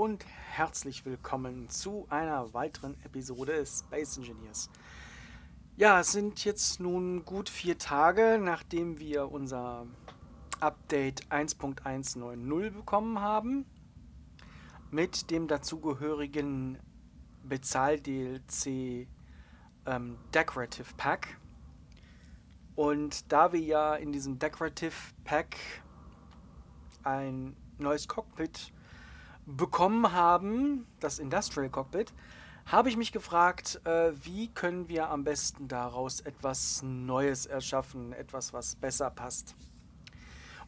und herzlich willkommen zu einer weiteren Episode Space Engineers. Ja, es sind jetzt nun gut vier Tage, nachdem wir unser Update 1.190 bekommen haben, mit dem dazugehörigen Bezahl-DLC ähm, Decorative Pack. Und da wir ja in diesem Decorative Pack ein neues Cockpit bekommen haben, das Industrial Cockpit, habe ich mich gefragt, äh, wie können wir am besten daraus etwas Neues erschaffen, etwas, was besser passt.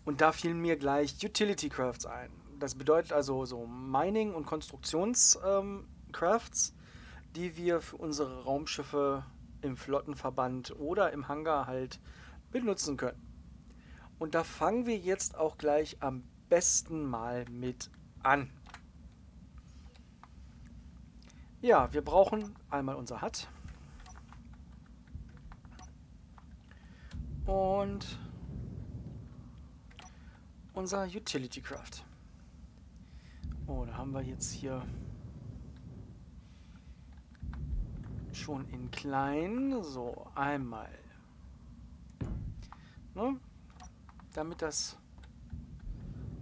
Und da fielen mir gleich Utility Crafts ein. Das bedeutet also so Mining- und Konstruktionscrafts, ähm, die wir für unsere Raumschiffe im Flottenverband oder im Hangar halt benutzen können. Und da fangen wir jetzt auch gleich am besten mal mit an. Ja, wir brauchen einmal unser HUD. Und unser Utility Craft. Oh, da haben wir jetzt hier schon in klein. So, einmal. Ne? Damit das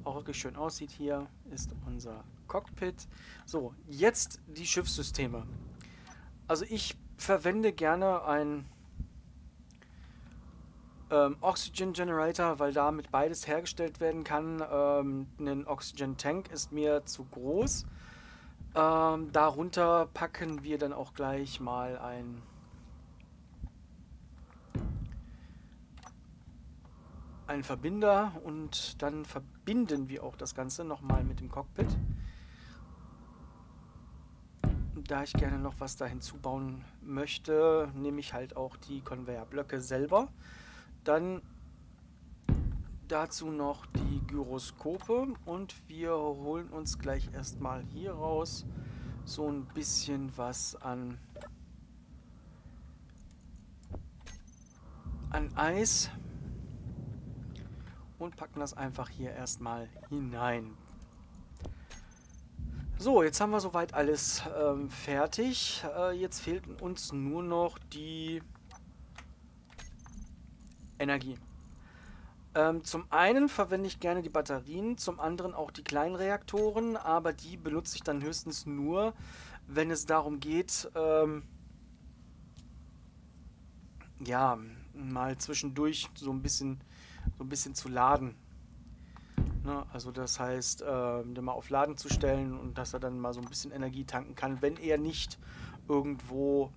auch wirklich schön aussieht hier, ist unser Cockpit. So, jetzt die Schiffssysteme. Also ich verwende gerne ein ähm, Oxygen Generator, weil damit beides hergestellt werden kann. Ähm, ein Oxygen Tank ist mir zu groß. Ähm, darunter packen wir dann auch gleich mal ein einen Verbinder und dann verbinden wir auch das Ganze nochmal mit dem Cockpit da ich gerne noch was da hinzubauen möchte, nehme ich halt auch die Conveyor-Blöcke selber. Dann dazu noch die Gyroskope und wir holen uns gleich erstmal hier raus so ein bisschen was an, an Eis und packen das einfach hier erstmal hinein. So, jetzt haben wir soweit alles ähm, fertig. Äh, jetzt fehlt uns nur noch die Energie. Ähm, zum einen verwende ich gerne die Batterien, zum anderen auch die Kleinreaktoren, aber die benutze ich dann höchstens nur, wenn es darum geht, ähm, ja, mal zwischendurch so ein bisschen, so ein bisschen zu laden. Ne? Also das heißt, äh, den mal auf Laden zu stellen und dass er dann mal so ein bisschen Energie tanken kann, wenn er nicht irgendwo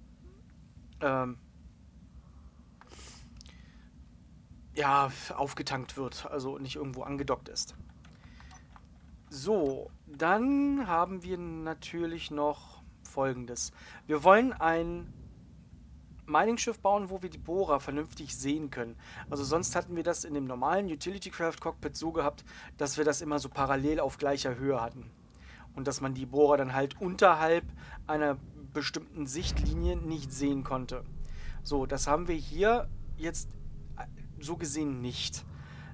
ähm, ja, aufgetankt wird, also nicht irgendwo angedockt ist. So, dann haben wir natürlich noch folgendes. Wir wollen ein Mining-Schiff bauen, wo wir die Bohrer vernünftig sehen können. Also sonst hatten wir das in dem normalen Utility Craft Cockpit so gehabt, dass wir das immer so parallel auf gleicher Höhe hatten. Und dass man die Bohrer dann halt unterhalb einer bestimmten Sichtlinie nicht sehen konnte. So, das haben wir hier jetzt äh, so gesehen nicht.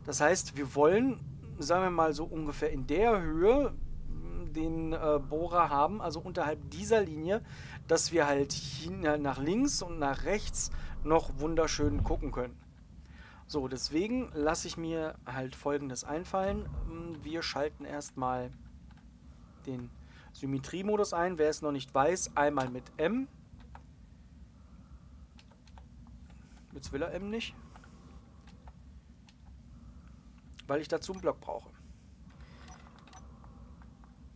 Das heißt, wir wollen, sagen wir mal so ungefähr in der Höhe den äh, Bohrer haben, also unterhalb dieser Linie, dass wir halt nach links und nach rechts noch wunderschön gucken können. So, deswegen lasse ich mir halt folgendes einfallen. Ähm, wir schalten erstmal den Symmetriemodus ein. Wer es noch nicht weiß, einmal mit M. Jetzt will er M nicht. Weil ich dazu einen Block brauche.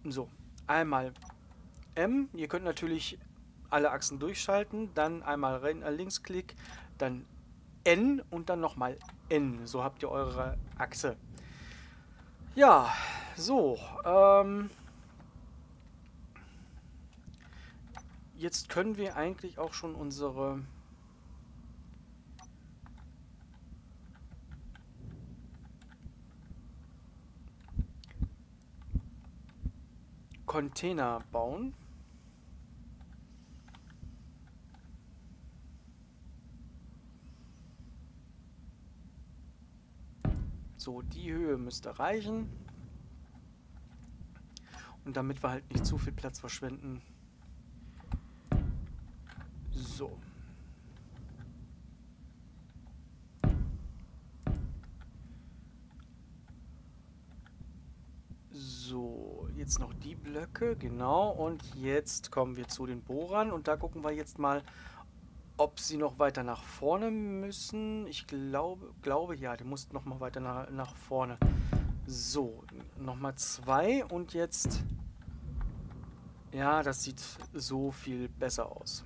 So, einmal M. Ihr könnt natürlich alle Achsen durchschalten, dann einmal äh, Linksklick, dann N und dann nochmal N. So habt ihr eure Achse. Ja, so. Ähm, jetzt können wir eigentlich auch schon unsere Container bauen. So, die Höhe müsste reichen. Und damit wir halt nicht zu viel Platz verschwenden. So. So, jetzt noch die Blöcke, genau. Und jetzt kommen wir zu den Bohrern. Und da gucken wir jetzt mal, ob sie noch weiter nach vorne müssen. Ich glaube, glaube ja, die mussten noch mal weiter nach, nach vorne. So, nochmal zwei und jetzt... Ja, das sieht so viel besser aus.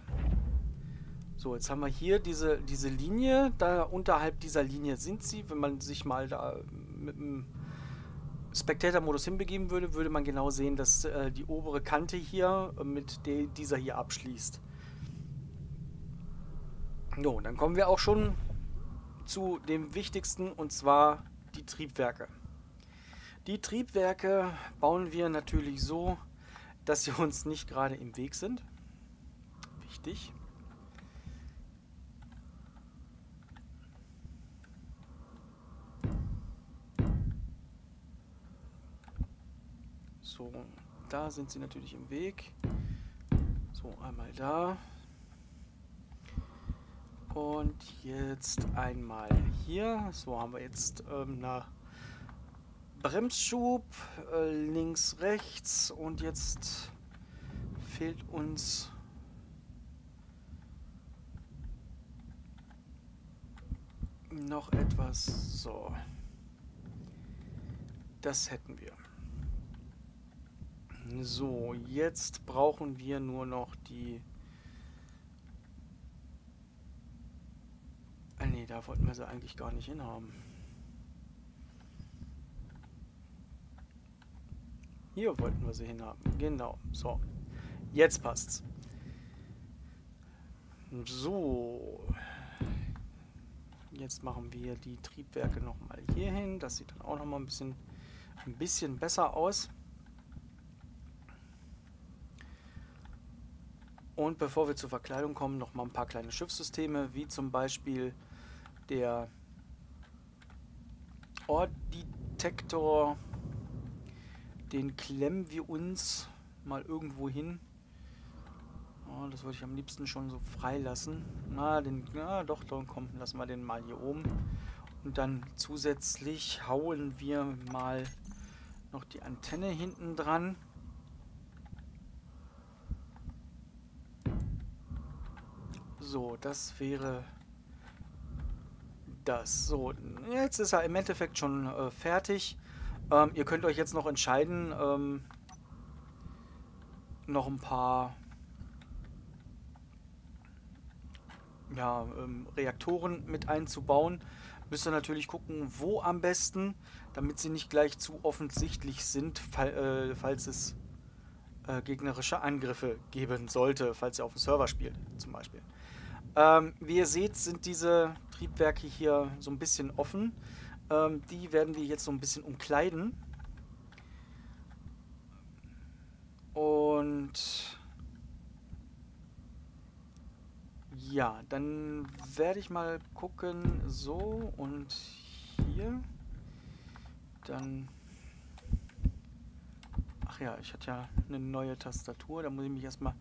So, jetzt haben wir hier diese, diese Linie. Da unterhalb dieser Linie sind sie. Wenn man sich mal da mit dem Spectator-Modus hinbegeben würde, würde man genau sehen, dass äh, die obere Kante hier äh, mit dieser hier abschließt. So, dann kommen wir auch schon zu dem Wichtigsten und zwar die Triebwerke. Die Triebwerke bauen wir natürlich so, dass sie uns nicht gerade im Weg sind. Wichtig. So, da sind sie natürlich im Weg. So, einmal da. Und jetzt einmal hier. So haben wir jetzt ähm, eine Bremsschub, äh, links, rechts. Und jetzt fehlt uns noch etwas. So. Das hätten wir. So, jetzt brauchen wir nur noch die... Ah nee, da wollten wir sie eigentlich gar nicht hinhaben. Hier wollten wir sie hinhaben. Genau, so. Jetzt passt's. So. Jetzt machen wir die Triebwerke nochmal hier hin. Das sieht dann auch nochmal ein bisschen, ein bisschen besser aus. Und bevor wir zur Verkleidung kommen, noch mal ein paar kleine Schiffssysteme, wie zum Beispiel der Ore-Detektor. Den klemmen wir uns mal irgendwo hin. Oh, das würde ich am liebsten schon so freilassen. Na, den, na doch, dann komm, lassen wir den mal hier oben. Und dann zusätzlich hauen wir mal noch die Antenne hinten dran. So, das wäre das. So, jetzt ist er im Endeffekt schon äh, fertig. Ähm, ihr könnt euch jetzt noch entscheiden, ähm, noch ein paar ja, ähm, Reaktoren mit einzubauen. Müsst ihr natürlich gucken, wo am besten, damit sie nicht gleich zu offensichtlich sind, fall, äh, falls es äh, gegnerische Angriffe geben sollte, falls ihr auf dem Server spielt zum Beispiel. Ähm, wie ihr seht, sind diese Triebwerke hier so ein bisschen offen. Ähm, die werden wir jetzt so ein bisschen umkleiden. Und ja, dann werde ich mal gucken, so und hier. Dann, ach ja, ich hatte ja eine neue Tastatur, da muss ich mich erstmal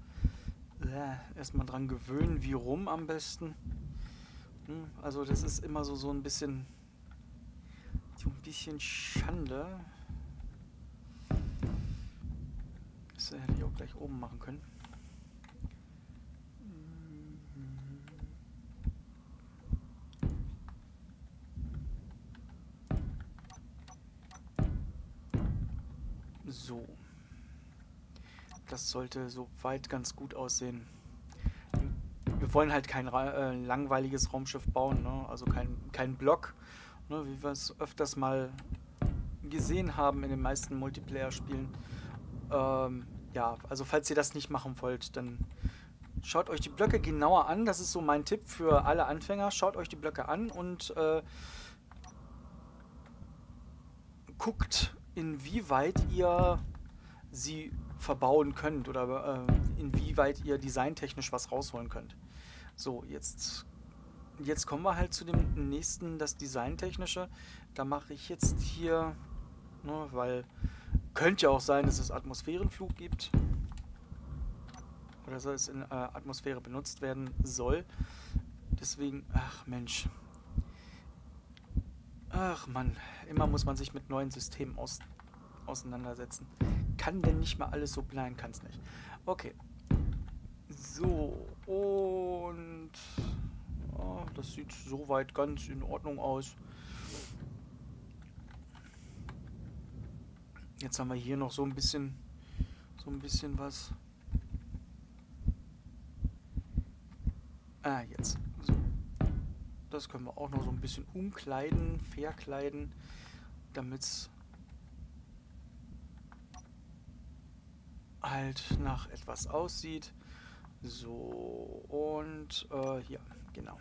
erstmal dran gewöhnen, wie rum am besten. Hm, also das ist immer so, so ein bisschen so ein bisschen Schande. Das hätte ich auch gleich oben machen können. So das sollte soweit ganz gut aussehen. Wir wollen halt kein äh, langweiliges Raumschiff bauen, ne? also kein, kein Block, ne? wie wir es öfters mal gesehen haben in den meisten Multiplayer-Spielen. Ähm, ja, also falls ihr das nicht machen wollt, dann schaut euch die Blöcke genauer an. Das ist so mein Tipp für alle Anfänger. Schaut euch die Blöcke an und äh, guckt, inwieweit ihr sie verbauen könnt oder äh, inwieweit ihr designtechnisch was rausholen könnt. So, jetzt, jetzt kommen wir halt zu dem nächsten, das Designtechnische. Da mache ich jetzt hier, ne, weil Könnte ja auch sein, dass es Atmosphärenflug gibt. Oder dass es in äh, Atmosphäre benutzt werden soll. Deswegen, ach Mensch. Ach Mann, immer muss man sich mit neuen Systemen aus, auseinandersetzen. Kann denn nicht mal alles so bleiben? Kann es nicht. Okay. So, und oh, das sieht soweit ganz in Ordnung aus. Jetzt haben wir hier noch so ein bisschen, so ein bisschen was. Ah, jetzt. So. Das können wir auch noch so ein bisschen umkleiden, verkleiden, damit es halt nach etwas aussieht. So, und äh, hier, genau.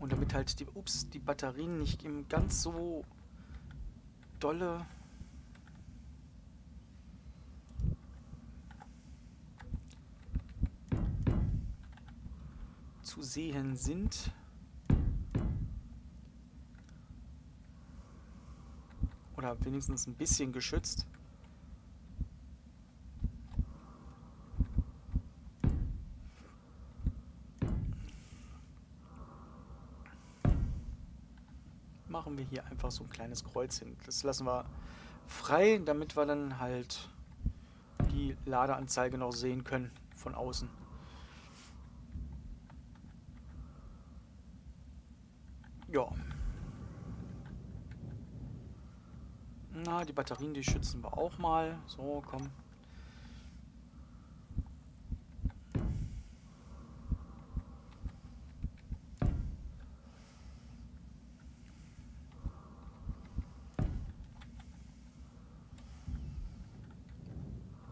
Und damit halt die, ups, die Batterien nicht ganz so dolle zu sehen sind. Wenigstens ein bisschen geschützt. Machen wir hier einfach so ein kleines Kreuz hin. Das lassen wir frei, damit wir dann halt die Ladeanzeige noch sehen können von außen. Ja. Na, die Batterien, die schützen wir auch mal. So, komm.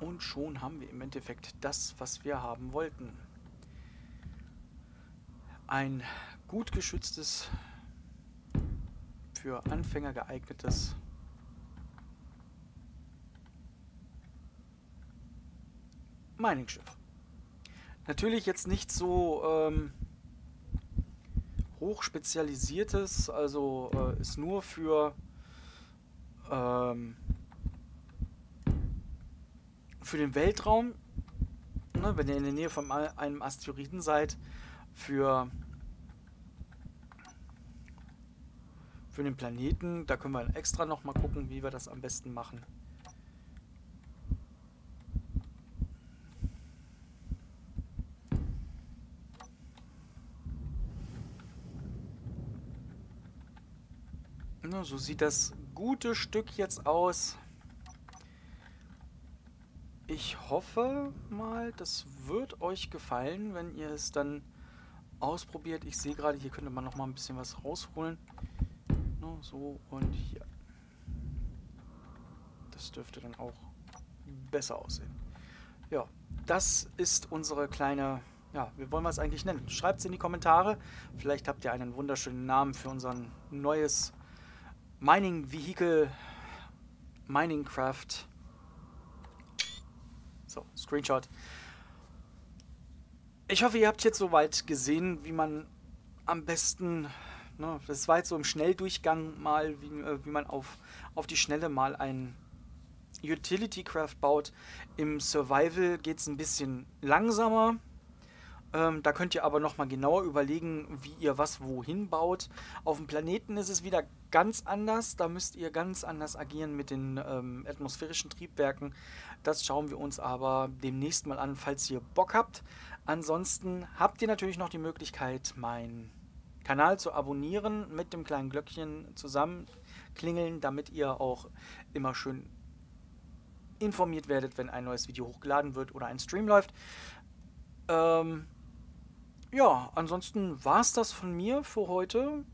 Und schon haben wir im Endeffekt das, was wir haben wollten. Ein gut geschütztes, für Anfänger geeignetes Mining-Schiff. Natürlich jetzt nicht so ähm, hoch spezialisiertes, also äh, ist nur für ähm, für den Weltraum, ne, wenn ihr in der Nähe von einem Asteroiden seid, für für den Planeten, da können wir extra noch mal gucken, wie wir das am besten machen. So sieht das gute Stück jetzt aus. Ich hoffe mal, das wird euch gefallen, wenn ihr es dann ausprobiert. Ich sehe gerade, hier könnte man noch mal ein bisschen was rausholen. No, so und hier. Das dürfte dann auch besser aussehen. Ja, das ist unsere kleine, ja, wie wollen wir es eigentlich nennen? Schreibt es in die Kommentare. Vielleicht habt ihr einen wunderschönen Namen für unser neues Mining Vehicle, Minecraft. So, Screenshot. Ich hoffe, ihr habt jetzt soweit gesehen, wie man am besten, ne, das war jetzt so im Schnelldurchgang mal, wie, äh, wie man auf, auf die Schnelle mal ein Utility Craft baut. Im Survival geht es ein bisschen langsamer. Ähm, da könnt ihr aber nochmal genauer überlegen, wie ihr was wohin baut. Auf dem Planeten ist es wieder ganz anders. Da müsst ihr ganz anders agieren mit den ähm, atmosphärischen Triebwerken. Das schauen wir uns aber demnächst mal an, falls ihr Bock habt. Ansonsten habt ihr natürlich noch die Möglichkeit, meinen Kanal zu abonnieren, mit dem kleinen Glöckchen zusammen klingeln, damit ihr auch immer schön informiert werdet, wenn ein neues Video hochgeladen wird oder ein Stream läuft. Ähm, ja, ansonsten war es das von mir für heute.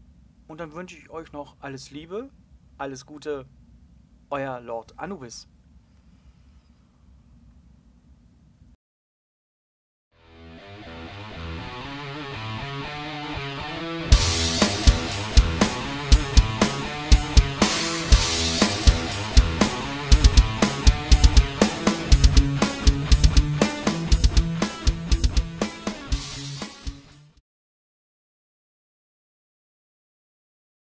Und dann wünsche ich euch noch alles Liebe, alles Gute, euer Lord Anubis.